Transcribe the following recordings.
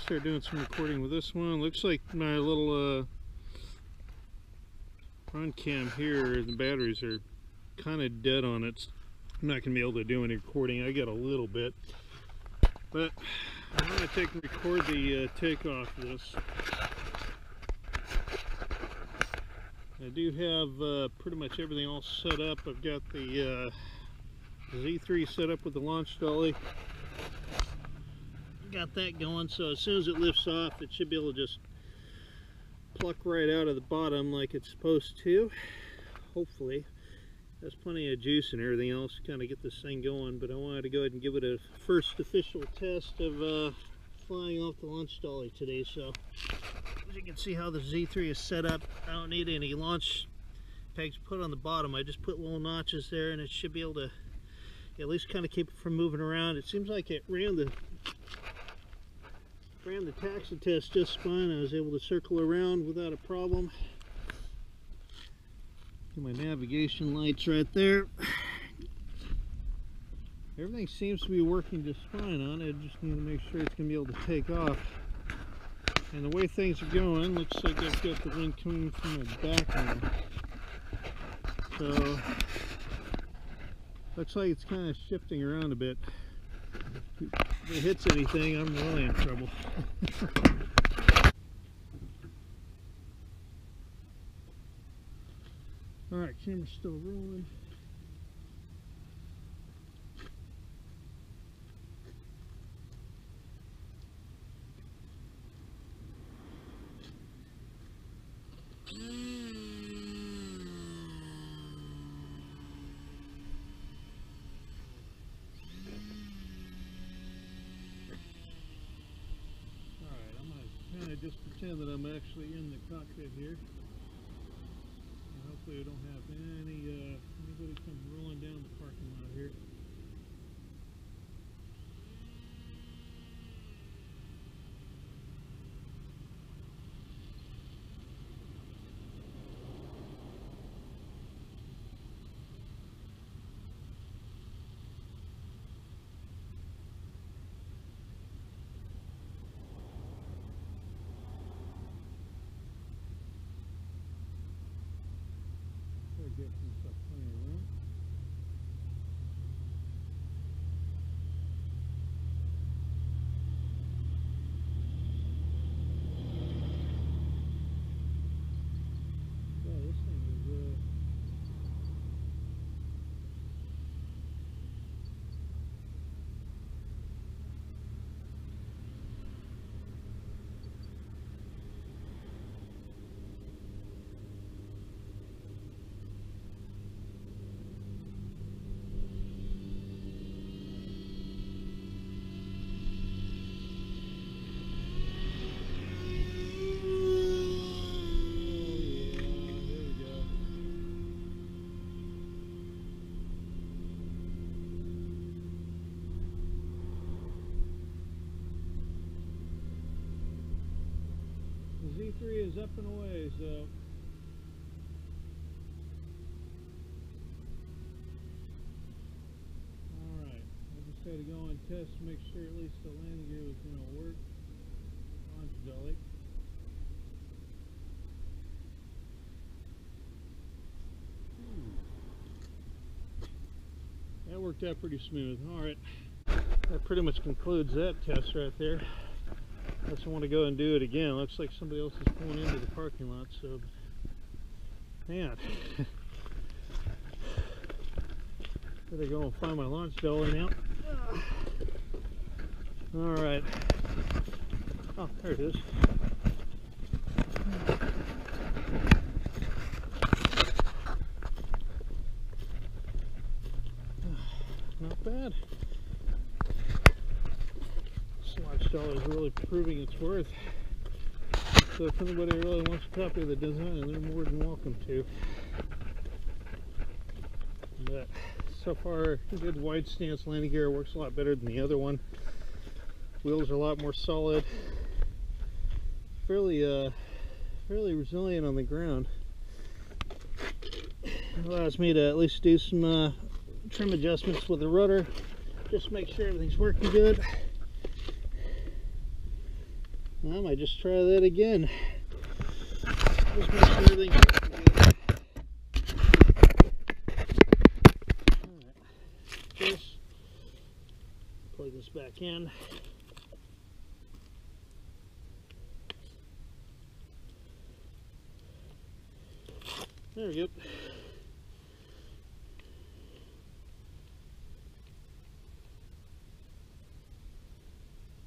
start doing some recording with this one. Looks like my little uh, front cam here, the batteries are kind of dead on it. I'm not going to be able to do any recording. I got a little bit. But I'm going to take and record the uh, takeoff of this. I do have uh, pretty much everything all set up. I've got the uh, Z3 set up with the launch dolly. Got that going, so as soon as it lifts off, it should be able to just pluck right out of the bottom like it's supposed to. Hopefully. There's plenty of juice and everything else to kind of get this thing going, but I wanted to go ahead and give it a first official test of uh, flying off the launch dolly today. So as you can see how the Z3 is set up, I don't need any launch pegs put on the bottom. I just put little notches there and it should be able to at least kind of keep it from moving around. It seems like it ran the ran the taxi test just fine. I was able to circle around without a problem. Got my navigation lights right there. Everything seems to be working just fine on it. I just need to make sure it's going to be able to take off. And the way things are going, looks like I've got the wind coming from my back now. So, looks like it's kind of shifting around a bit. If it hits anything, I'm really in trouble. Alright, camera's still rolling. Alright, I'm going to kind of just pretend that I'm actually in the cockpit here. And hopefully I don't have any uh, anybody come rolling down the parking lot here. Get up and away, so Alright, I just had to go and test to make sure at least the landing gear was going to work. Launch dolly. That worked out pretty smooth. Alright, that pretty much concludes that test right there. Unless I want to go and do it again. Looks like somebody else is pulling into the parking lot, so man. Better go and find my launch dolly now. Alright. Oh, there it is. Not bad. This is really proving its worth. So if anybody really wants a copy of the design, they're more than welcome to. But so far, good wide stance landing gear works a lot better than the other one. Wheels are a lot more solid. Fairly, uh, fairly resilient on the ground. allows me to at least do some uh, trim adjustments with the rudder. Just make sure everything's working good. I might just try that again. Just make sure everything. Plug this back in. There we go.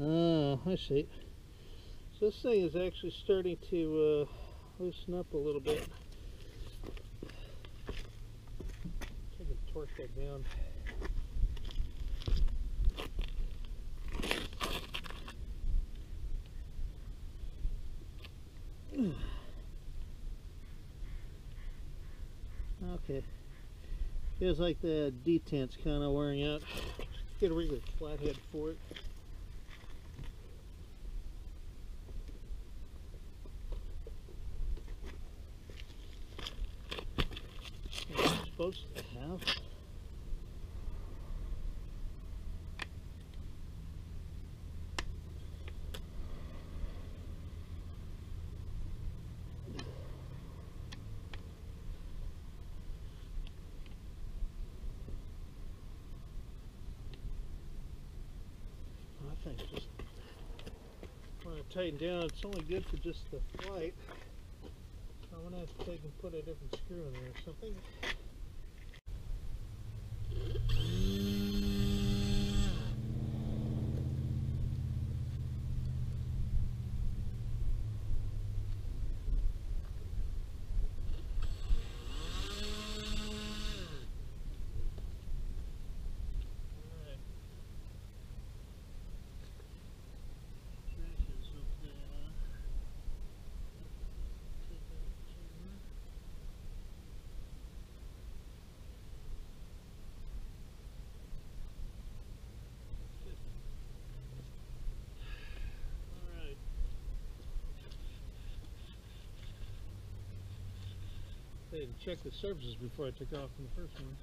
Oh, I see. So this thing is actually starting to uh, loosen up a little bit. I can torque that down. Okay. Feels like the detent's kind of wearing out. Get a regular flathead for it. Supposed. I think just want to tighten down. It's only good for just the flight. I'm gonna have to take and put a different screw in there or something. Thank you. Hey, to check the surfaces before I took off from the first one.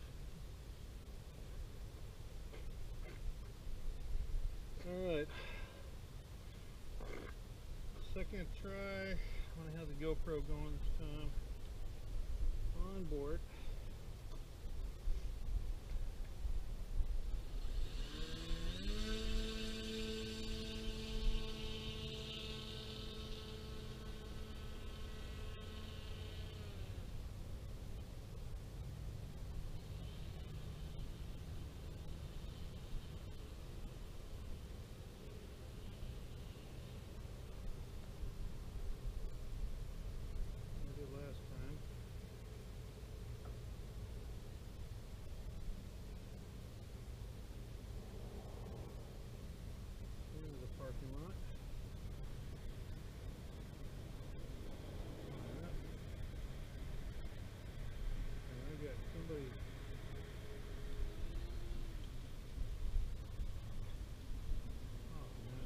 Alright. Second try. I'm gonna have the GoPro going this time. On board. I did last time. Here's the parking lot. Alright. And I got somebody. Oh no.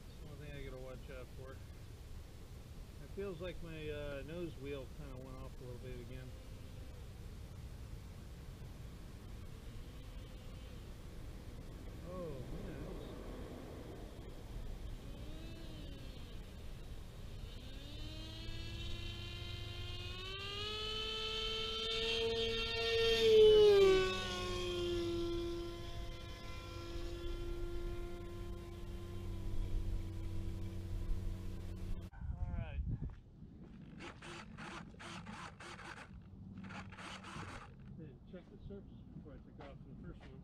That's one thing I gotta watch out for. It feels like my uh, nose wheel kind of went off a little bit again. Oh, man. that's- Alright. Hey, check the surface before I took off the first one.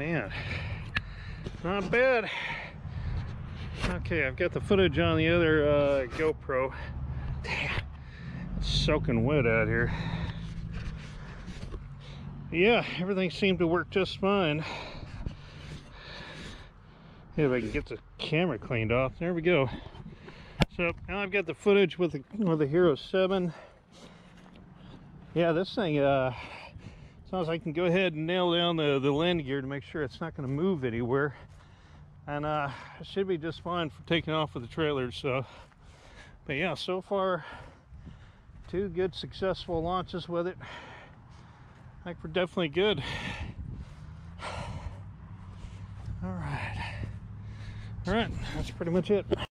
Man, not bad. Okay, I've got the footage on the other uh, GoPro. Damn, it's soaking wet out here. Yeah, everything seemed to work just fine. If I can get the camera cleaned off. There we go. So now I've got the footage with the with the Hero 7. Yeah, this thing uh as long as I can go ahead and nail down the, the landing gear to make sure it's not going to move anywhere. And uh, it should be just fine for taking off with the trailer. So, but yeah, so far, two good successful launches with it. I think we're definitely good. All right. All right, that's pretty much it.